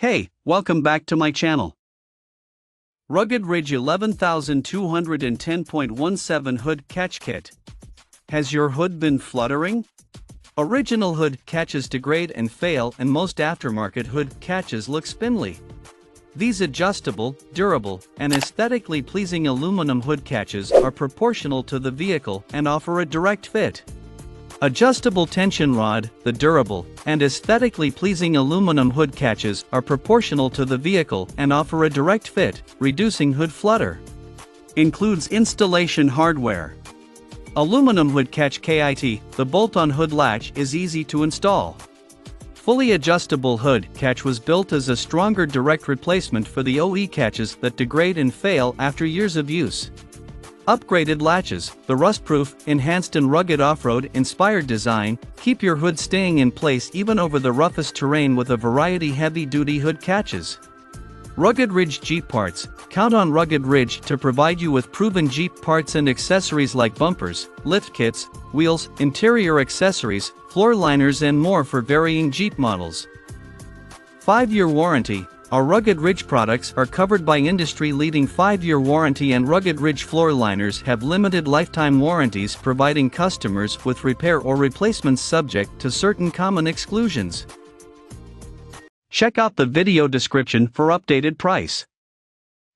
Hey, welcome back to my channel. Rugged Ridge 11210.17 Hood Catch Kit. Has your hood been fluttering? Original hood catches degrade and fail and most aftermarket hood catches look spindly. These adjustable, durable, and aesthetically pleasing aluminum hood catches are proportional to the vehicle and offer a direct fit. Adjustable tension rod, the durable, and aesthetically pleasing aluminum hood catches are proportional to the vehicle and offer a direct fit, reducing hood flutter. Includes installation hardware. Aluminum hood catch KIT, the bolt-on hood latch is easy to install. Fully adjustable hood catch was built as a stronger direct replacement for the OE catches that degrade and fail after years of use. Upgraded latches, the rust-proof, enhanced and rugged off-road inspired design, keep your hood staying in place even over the roughest terrain with a variety heavy-duty hood catches. Rugged Ridge Jeep Parts, count on Rugged Ridge to provide you with proven Jeep parts and accessories like bumpers, lift kits, wheels, interior accessories, floor liners and more for varying Jeep models. 5-year warranty, our Rugged Ridge products are covered by industry-leading 5-year warranty and Rugged Ridge floor liners have limited lifetime warranties providing customers with repair or replacements subject to certain common exclusions. Check out the video description for updated price.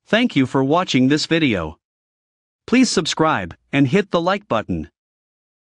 Thank you for watching this video. Please subscribe and hit the like button.